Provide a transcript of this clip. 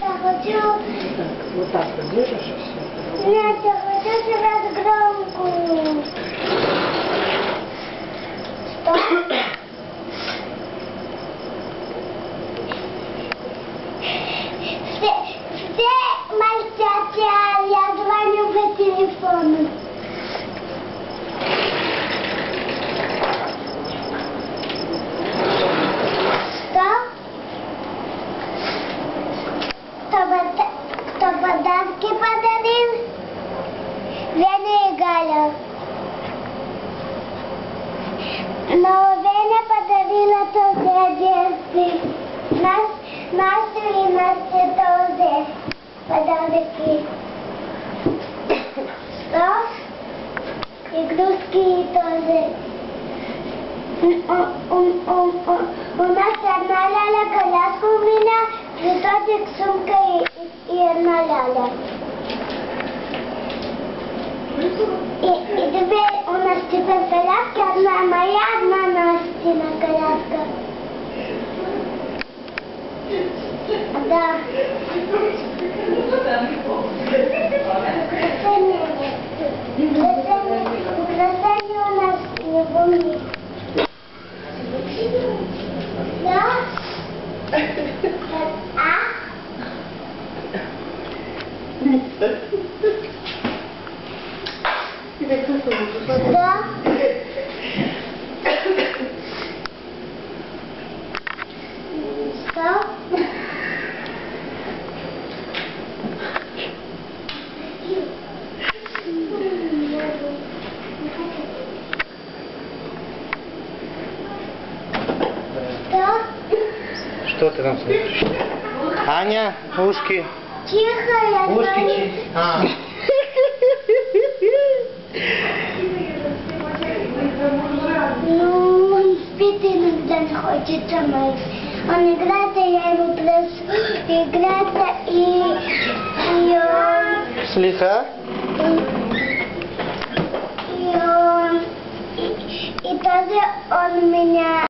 Я хочу... Так, вот так вот держишь и все. Нет, я хочу сыграть громкую. Что? Все, все молчат, я, я звоню по телефону. Что? Кто, пода- кто подарки подарил? Веня и Галя. Но Веня подарила тоже одежды. Нас, Настю и Насте тоже подарки. Что? Игрушки тоже. У, у, у, у, у нас одна ляля коляска у меня, цветочек, сумка и, и одна ляля. И, и теперь у нас теперь коляски, одна моя, одна Настина коляска. Да. Украшения у нас не помню. Да? А? Да? Что? Что? Ты там смотришь? Аня, ушки. Тихо, я Ушки звоню. чи... А. Ну, он спит иногда не хочет мыть. Он играет, а я ему прошу играть, и, и он, Слегка. и он, и, и тоже он меня